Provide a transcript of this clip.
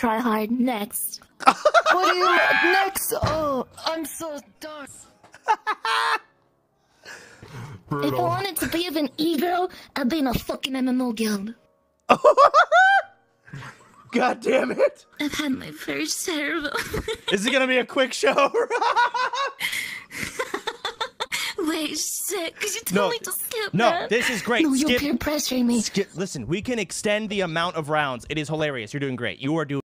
try hard next. what do you next? Oh, I'm so done. If I wanted to be of an ego, I'd be in a fucking MMO guild. God damn it! I've had my first terrible. Is it gonna be a quick show? Wait, shit, because you told No. me to skip, no, man. this is great. No, you're Skip. peer pressuring me. Skip. Listen, we can extend the amount of rounds. It is hilarious. You're doing great. You are doing.